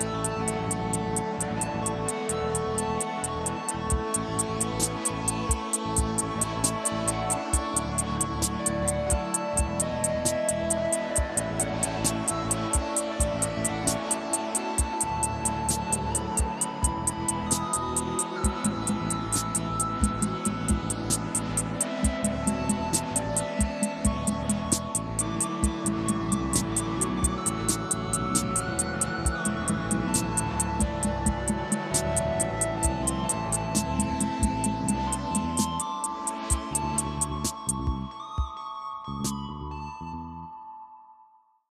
Bye.